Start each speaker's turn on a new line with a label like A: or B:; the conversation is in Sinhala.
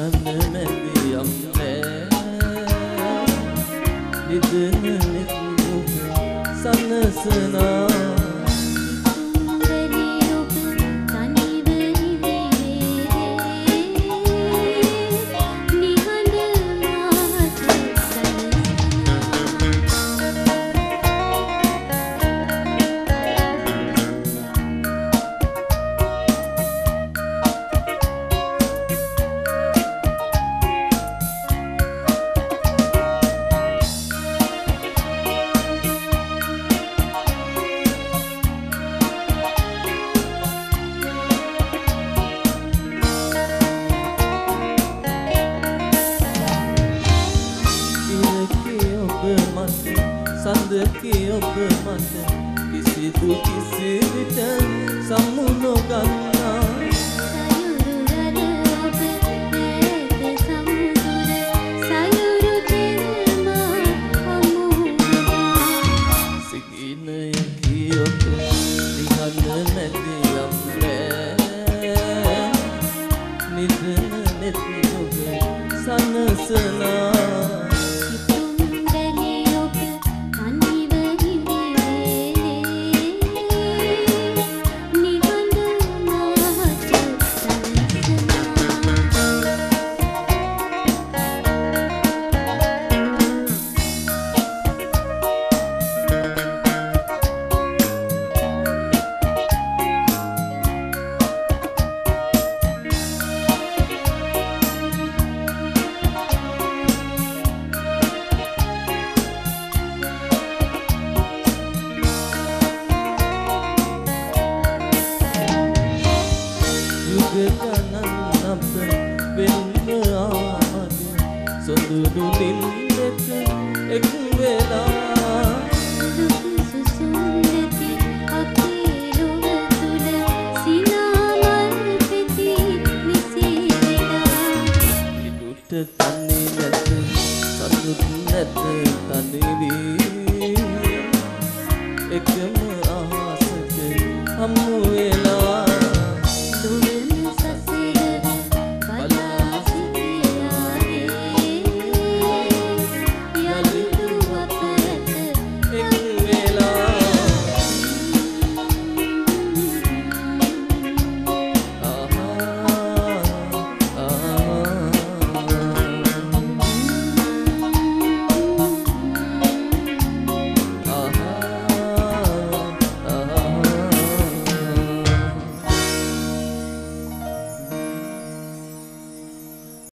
A: හඳමැදි අම්මේ නිදනෙත්
B: සනසනා සාධකය ඔබ මට කිසිදු කිසිවිට සම්මු නොගන්නා
A: සිගිනය කියඔබ නිහන්න නැතියම් නෑ නිදන නැති ඔබ සනසනා. ගණන් අප වෙන්න ආද සොඳුරු නිල්ලක එක් වෙලා
B: දුක සුසුම්ලති අපේ ලොව තුල සිනාමල් පෙති විසිරෙලා
A: ඉදුට තන්නේ නැත සතුත් නැත තනිවී